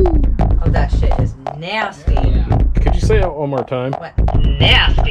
Oh, that shit is nasty. Could you say that one more time? What? Nasty.